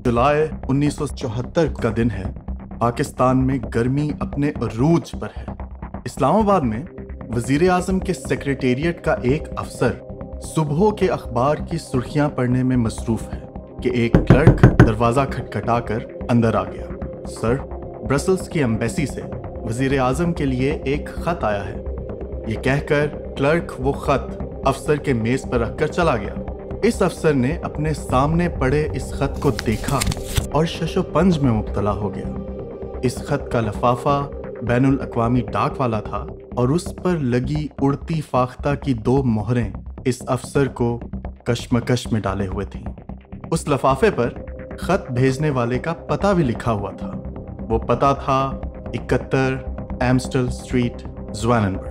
जुलाई 1974 का दिन है। पाकिस्तान में गर्मी अपने अरूज पर है। इस्लामाबाद में वज़ीर आज़म के सेक्रेटेरिएट का एक अफसर सुबह के अखबार की सुर्खियाँ पढ़ने में मसरूफ है कि एक क्लर्क दरवाज़ा खटखटाकर अंदर आ गया। सर, ब्रसल्स की एम्बेसी से वज़ीर आज़म के लिए एक ख़त आया है। ये कहकर क्लर्क वो ख़त अफसर के मेज़ पर रखकर चला गया। इस अफसर ने अपने सामने पड़े इस खत को देखा और शशोपंज में मुबतला हो गया। इस खत का लफाफा बैन अवी डाक वाला था और उस पर लगी उड़ती फाख्ता की दो मोहरें इस अफसर को कश्मकश में डाले हुए थीं। उस लफाफे पर खत भेजने वाले का पता भी लिखा हुआ था। वो पता था इकहत्तर एम्स्टल स्ट्रीट ज्वानबर्ग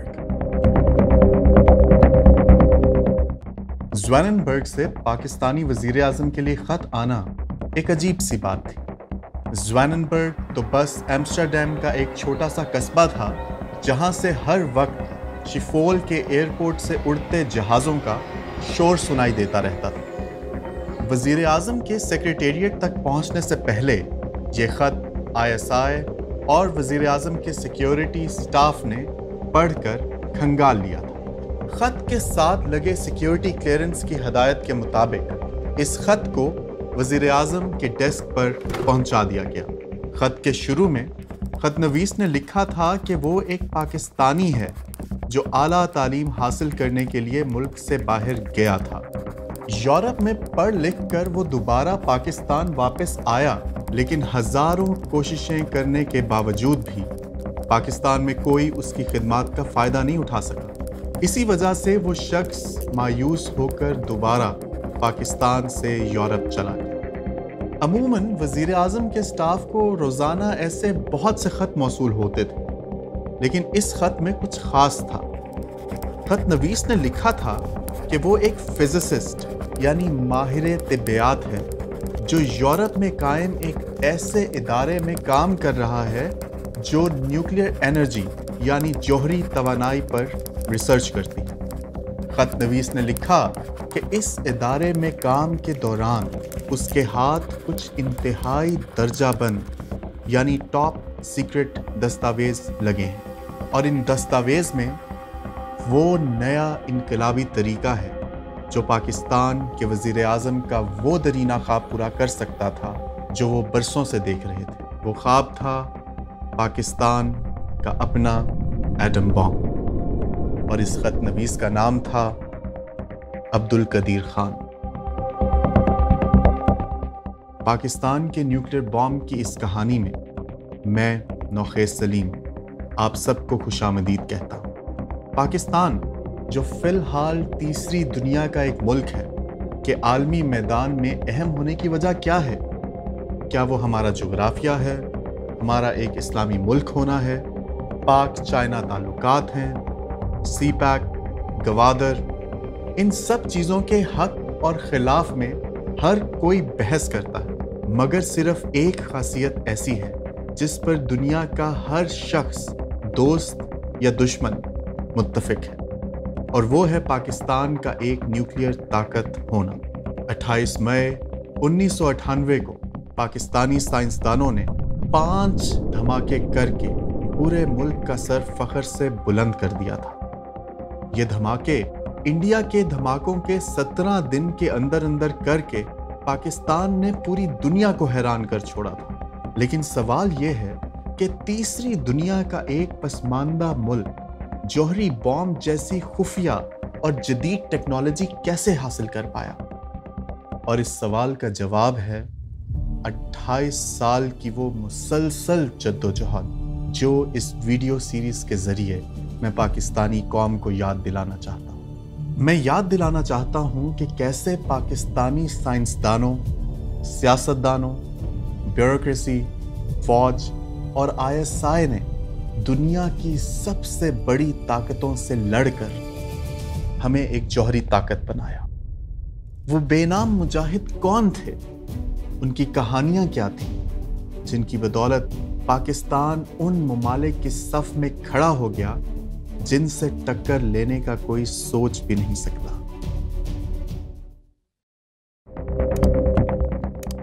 ज्वानबर्ग से पाकिस्तानी वज़ीर अजम के लिए ख़त आना एक अजीब सी बात थी। ज्वानबर्ग तो बस एम्स्टरडेम का एक छोटा सा कस्बा था, जहाँ से हर वक्त शिफोल के एयरपोर्ट से उड़ते जहाज़ों का शोर सुनाई देता रहता था। वज़ीर अजम के सेक्रेटेरिएट तक पहुँचने से पहले ये ख़त आईएसआई और वज़ीर अजम के सिक्योरिटी स्टाफ ने पढ़कर खंगाल लिया था। खत के साथ लगे सिक्योरिटी क्लियरेंस की हदायत के मुताबिक, इस खत को वज़ीर आज़म के डेस्क पर पहुँचा दिया गया। खत के शुरू में, खत नवीस ने लिखा था कि वो एक पाकिस्तानी है, जो आला तालीम हासिल करने के लिए मुल्क से बाहर गया था। यूरोप में पढ़ लिख कर वो दोबारा पाकिस्तान वापस आया, लेकिन हज़ारों कोशिशें करने के बावजूद भी, पाकिस्तान में कोई उसकी खिदमत का फ़ायदा नहीं उठा सका। इसी वजह से वो शख्स मायूस होकर दोबारा पाकिस्तान से यूरोप चला गया। अमूमन वज़ीर अजम के स्टाफ को रोज़ाना ऐसे बहुत से ख़त मौसू होते थे, लेकिन इस ख़त में कुछ ख़ास था। ख़त नवीस ने लिखा था कि वो एक फिजिसिस्ट, यानी माहिर तिबियात है, जो यूरोप में कायम एक ऐसे इदारे में काम कर रहा है जो न्यूक्लियर एनर्जी, यानी जौहरी तोानाई पर रिसर्च करती। ख़त नवीस ने लिखा कि इस इदारे में काम के दौरान उसके हाथ कुछ इंतहाई दर्जा बंद यानी टॉप सीक्रेट दस्तावेज़ लगे हैं। और इन दस्तावेज़ में वो नया इनकलाबी तरीका है, जो पाकिस्तान के वज़ी अजम का वो दरीना ख्वाब पूरा कर सकता था, जो वो बरसों से देख रहे थे। वो ख्वाब था पाकिस्तान का अपना एटम बॉम्ब। और इस खत नवीस का नाम था अब्दुल कदीर खान। पाकिस्तान के न्यूक्लियर बॉम्ब की इस कहानी में मैं, नौखेज सलीम, आप सबको खुश आमदीद कहता हूँ। पाकिस्तान, जो फ़िलहाल तीसरी दुनिया का एक मुल्क है, कि आलमी मैदान में अहम होने की वजह क्या है? क्या वो हमारा जोग्राफिया है? हमारा एक इस्लामी मुल्क होना है? पाक चाइना ताल्लुकात हैं? सी पैक गवादर, इन सब चीज़ों के हक और खिलाफ में हर कोई बहस करता है, मगर सिर्फ़ एक खासियत ऐसी है, जिस पर दुनिया का हर शख्स, दोस्त या दुश्मन मुतफिक है। और वो है पाकिस्तान का एक न्यूक्लियर ताकत होना। 28 मई उन्नीस सौ अठानवे को पाकिस्तानी साइंसदानों ने पाँच धमाके करके पूरे मुल्क का सर फखर से बुलंद कर दिया था। ये धमाके इंडिया के धमाकों के सत्रह दिन के अंदर अंदर करके पाकिस्तान ने पूरी दुनिया को हैरान कर छोड़ा था। लेकिन सवाल यह है कि तीसरी दुनिया का एक पसमानदा मुल्क, जौहरी बॉम्ब जैसी खुफिया और जदीद टेक्नोलॉजी कैसे हासिल कर पाया? और इस सवाल का जवाब है 28 साल की वो मुसलसल जद्दोजहद जो इस वीडियो सीरीज़ के ज़रिए मैं पाकिस्तानी कौम को याद दिलाना चाहता हूँ। मैं याद दिलाना चाहता हूँ कि कैसे पाकिस्तानी साइंसदानों, सियासतदानों, ब्यूरोक्रेसी, फौज और आईएसआई ने दुनिया की सबसे बड़ी ताकतों से लड़कर हमें एक जौहरी ताकत बनाया। वो बेनाम मुजाहिद कौन थे? उनकी कहानियाँ क्या थी? जिनकी बदौलत पाकिस्तान उन ममालिक सफ में खड़ा हो गया जिनसे टक्कर लेने का कोई सोच भी नहीं सकता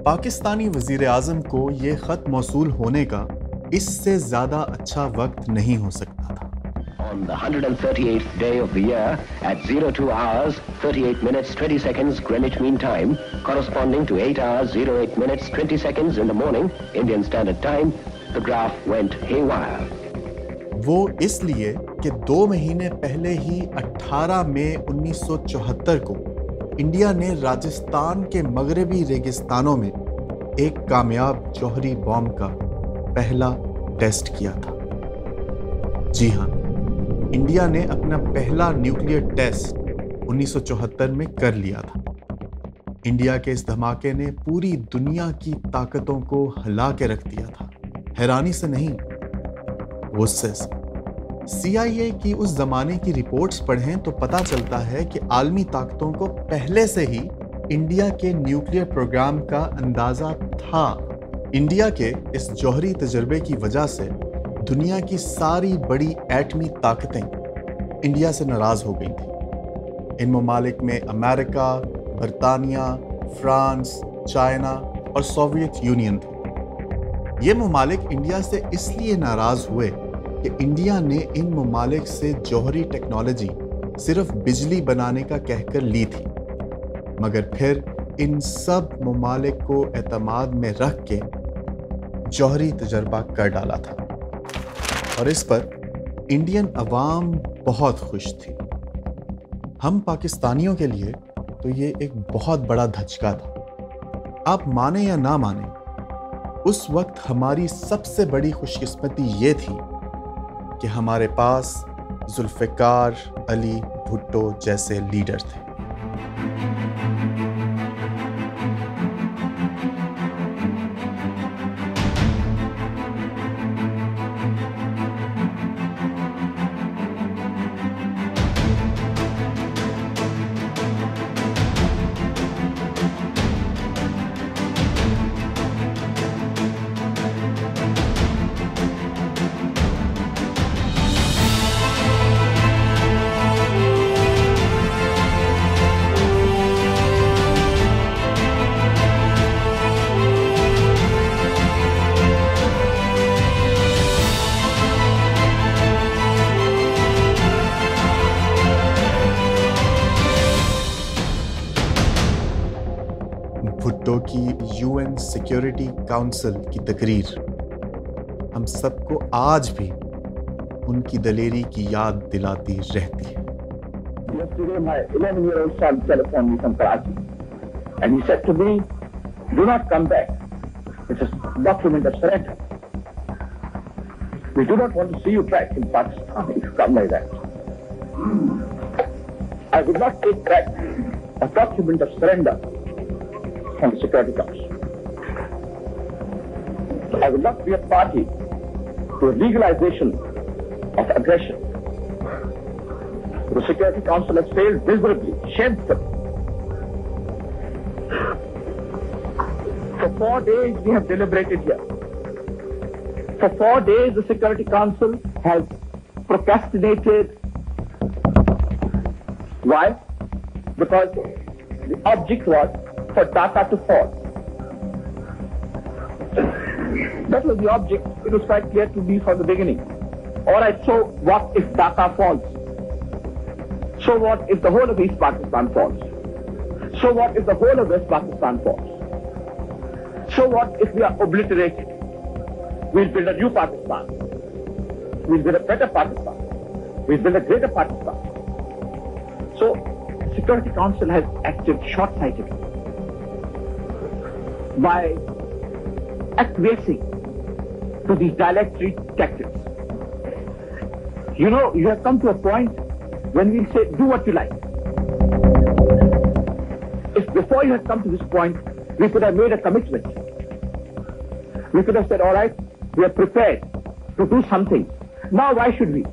पाकिस्तानी वज़ीर आज़म को ये ख़त मौसूल होने का इससे ज़्यादा अच्छा वक्त नहीं हो सकता था On the 138th day of the year, at 02 hours, 38 minutes, 20 seconds Greenwich Mean Time, corresponding to 8 hours, 08 minutes, 20 seconds in the morning, Indian Standard Time, the graph went haywire. वो इसलिए कि दो महीने पहले ही 18 मई 1974 को इंडिया ने राजस्थान के मगरबी रेगिस्तानों में एक कामयाब जौहरी बॉम्ब का पहला टेस्ट किया था। जी हाँ इंडिया ने अपना पहला न्यूक्लियर टेस्ट 1974 में कर लिया था। इंडिया के इस धमाके ने पूरी दुनिया की ताकतों को हिला के रख दिया था। हैरानी से नहीं गुस्से से सीआईए की उस जमाने की रिपोर्ट्स पढ़ें तो पता चलता है कि आलमी ताकतों को पहले से ही इंडिया के न्यूक्लियर प्रोग्राम का अंदाज़ा था। इंडिया के इस जौहरी तजर्बे की वजह से दुनिया की सारी बड़ी एटमी ताकतें इंडिया से नाराज़ हो गई थी। इन ममालिक में अमेरिका, बरतानिया, फ्रांस, चाइना और सोवियत यूनियन थे। ये ममालिक इंडिया से इसलिए नाराज़ हुए कि इंडिया ने इन ममालिक से जौहरी टेक्नोलॉजी सिर्फ़ बिजली बनाने का कहकर ली थी। मगर फिर इन सब ममालिक को एतमाद में रख के जौहरी तजर्बा कर डाला था। और इस पर इंडियन अवाम बहुत खुश थी। हम पाकिस्तानियों के लिए तो ये एक बहुत बड़ा धचका था। आप माने या ना माने, उस वक्त हमारी सबसे बड़ी खुशकिस्मती ये थी कि हमारे पास जुल्फ़िकार अली भुट्टो जैसे लीडर थे। की यूएन सिक्योरिटी काउंसिल की तकरीर। हम सबको आज भी उनकी दलेरी की याद दिलाती रहती है। I would not take back a document of surrender. From the Security Council. I will not be a party to a legalization of aggression. The Security Council has failed miserably, shamefully. For four days we have deliberated here. For four days the Security Council has procrastinated. Why? Because the object was for Dhaka to fall. That was the object. It was quite clear to me from the beginning. All right, so what if Dhaka falls? So what if the whole of East Pakistan falls? So what if the whole of West Pakistan falls? So what if we are obliterated? We'll build a new Pakistan. We'll build a better Pakistan. We'll build a greater Pakistan. So, Security Council has acted short-sightedly by acquiescing to these dilatory tactics. You know, you have come to a point when we say, do what you like. If before you had come to this point, we could have made a commitment. We could have said, all right, we are prepared to do something. Now, why should we?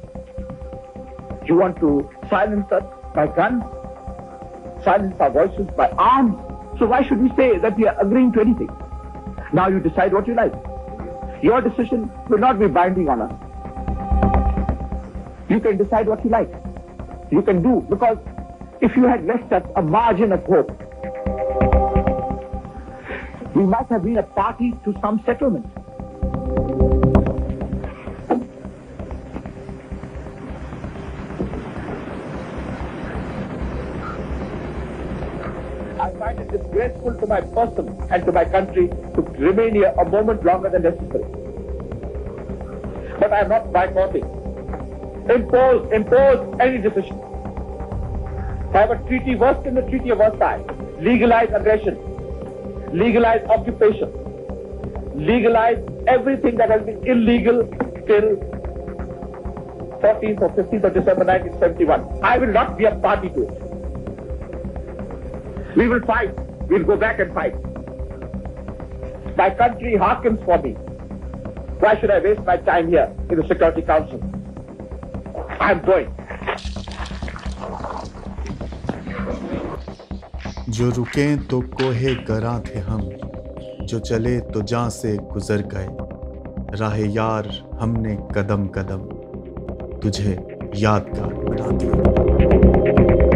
You want to silence us by guns, silence our voices by arms. So why should we say that we are agreeing to anything? Now you decide what you like. Your decision will not be binding on us. You can decide what you like. You can do because if you had left us a margin of hope, We might have been a party to some settlement. Disgraceful to my person and to my country to remain here a moment longer than necessary. But I am not boycotting. Impose, impose any decision. Have a treaty worse than the Treaty of Versailles. Legalize aggression. Legalize occupation. Legalize everything that has been illegal till 14th or 15th of December 1971. I will not be a party to it. We will fight. We'll go back and fight. My country hearkens for me. Why should I waste my time here in the Security Council? I'm going. जो रुके तो कोहे गरा थे हम जो चले तो जहाँ से गुजर गए राह यार हमने कदम कदम तुझे यादगार बना दिया